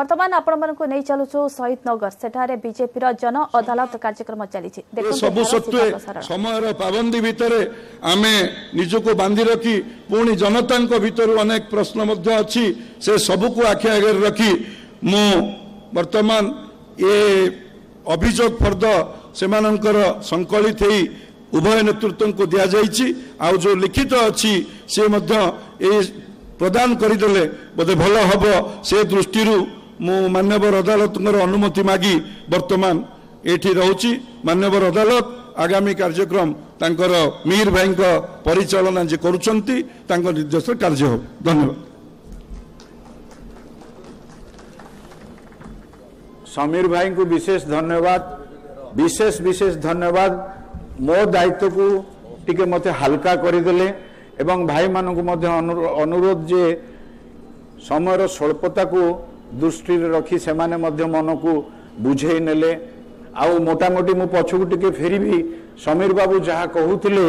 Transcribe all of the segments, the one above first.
ବର୍ତ୍ତମାନ ଆପଣମାନଙ୍କୁ ନେଇ ଚାଲୁଛୁ ଶହୀଦ ନଗର ସେଠାରେ ବିଜେପିର ଜନ ଅଦାଲତ କାର୍ଯ୍ୟକ୍ରମ ଚାଲିଛି ସବୁ ସତ୍ତ୍ୱେ ସମୟର ପାବନ୍ଦି ଭିତରେ ଆମେ ନିଜକୁ ବାନ୍ଧି ରଖି ପୁଣି ଜନତାଙ୍କ ଭିତରୁ ଅନେକ ପ୍ରଶ୍ନ ମଧ୍ୟ ଅଛି ସେ ସବୁକୁ ଆଖି ଆଗରେ ରଖି ମୁଁ ବର୍ତ୍ତମାନ ଏ ଅଭିଯୋଗ ଫର୍ଦ୍ଦ ସେମାନଙ୍କର ସଂକଳିତ ହେଇ ଉଭୟ ନେତୃତ୍ୱଙ୍କୁ ଦିଆଯାଇଛି ଆଉ ଯେଉଁ ଲିଖିତ ଅଛି ସେ ମଧ୍ୟ ଏ ପ୍ରଦାନ କରିଦେଲେ ବୋଧେ ଭଲ ହେବ ସେ ଦୃଷ୍ଟିରୁ ମୁଁ ମାନ୍ୟବର ଅଦାଲତଙ୍କର ଅନୁମତି ମାଗି ବର୍ତ୍ତମାନ ଏଇଠି ରହୁଛି ମାନ୍ୟବର ଅଦାଲତ ଆଗାମୀ କାର୍ଯ୍ୟକ୍ରମ ତାଙ୍କର ମିହିର ଭାଇଙ୍କ ପରିଚାଳନା ଯିଏ କରୁଛନ୍ତି ତାଙ୍କ ନିର୍ଦ୍ଦେଶରେ କାର୍ଯ୍ୟ ହେବ ଧନ୍ୟବାଦ ସମୀର ଭାଇଙ୍କୁ ବିଶେଷ ଧନ୍ୟବାଦ ବିଶେଷ ବିଶେଷ ଧନ୍ୟବାଦ ମୋ ଦାୟିତ୍ୱକୁ ଟିକେ ମୋତେ ହାଲକା କରିଦେଲେ ଏବଂ ଭାଇମାନଙ୍କୁ ମଧ୍ୟ ଅନୁରୋଧ ଯେ ସମୟର ସ୍ୱଳ୍ପତାକୁ ଦୃଷ୍ଟିରେ ରଖି ସେମାନେ ମଧ୍ୟ ମନକୁ ବୁଝେଇ ନେଲେ ଆଉ ମୋଟାମୋଟି ମୁଁ ପଛକୁ ଟିକେ ଫେରିବି ସମୀର ବାବୁ ଯାହା କହୁଥିଲେ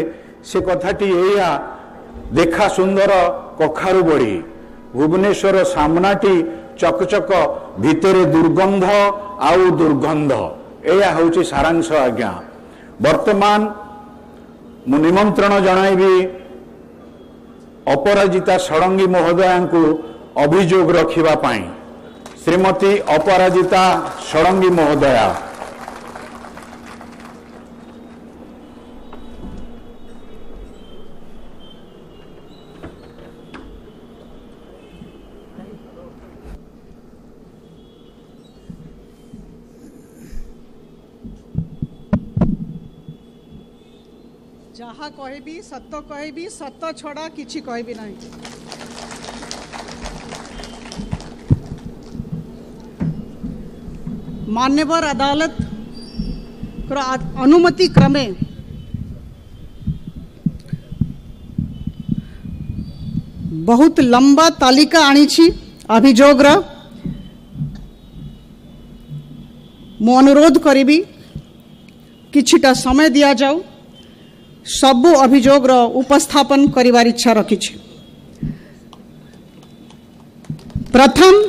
ସେ କଥାଟି ଏଇଆ ଦେଖା ସୁନ୍ଦର କଖାରୁ ବଢି ଭୁବନେଶ୍ୱର ସାମ୍ନାଟି ଚକଚକ ଭିତରେ ଦୁର୍ଗନ୍ଧ ଆଉ ଦୁର୍ଗନ୍ଧ ଏହା ହେଉଛି ସାରାଂଶ ଆଜ୍ଞା ବର୍ତ୍ତମାନ ମୁଁ ନିମନ୍ତ୍ରଣ ଜଣାଇବି ଅପରାଜିତା ଷଡ଼ଙ୍ଗୀ ମହୋଦୟାଙ୍କୁ ଅଭିଯୋଗ ରଖିବା ପାଇଁ শ্রীমতী অপরাজিতা ষড়ঙ্গী মহোদয়া ଯାହା କହିବି ସତ କହିବି ସତ ଛଡ଼ା କିଛି କହିବି ନାହିଁ मान्यवर अदालत अनुमति क्रमे बहुत लंबा तालिका आनी अभिजोग मु अनुरोध करी किछिटा समय दिया जाऊ सबु अभिजोग उपस्थापन करिवार इच्छा रखी प्रथम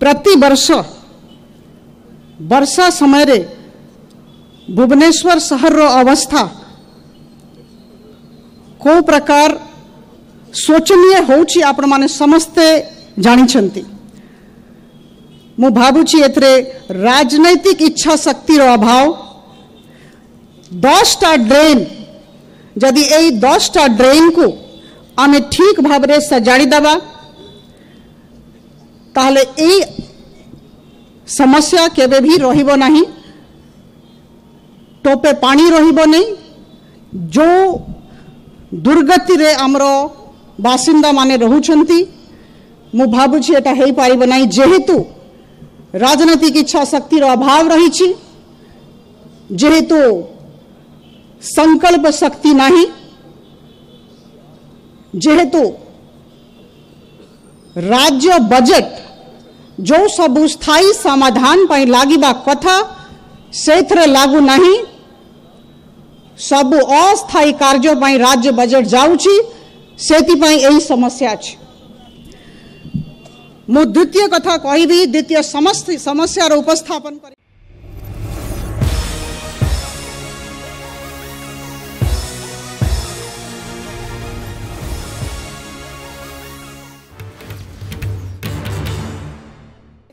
प्रति वर्ष वर्षा समय रे भुवनेश्वर सहर रो अवस्था को प्रकार शोचनीय होने माने समस्ते जानी मु भावुची एथरे राजनैतिक इच्छा शक्ति रो अभाव टा ड्रेन जदि यही दसटा ड्रेन को आम ठीक भाव सजाड़ी दबा ताले ए समस्या के रही टोपे पानी रही जो दुर्गति रे आमर बासिंदा माने रोचा मु भावी एटा हो पारना जेहेतु राजनैतिक इच्छा शक्ति अभाव रही जेहेतु संकल्प शक्ति नहीं जेहेतु राज्य बजट जो सब स्थायी समाधान पर लागिबा कथा से लागू ना सब अस्थायी कार्य राज्य बजेट जाऊँगी से समस्या अच्छे मु द्वितीय कथा कह द्वितीय समस्त समस्यार उपस्थापन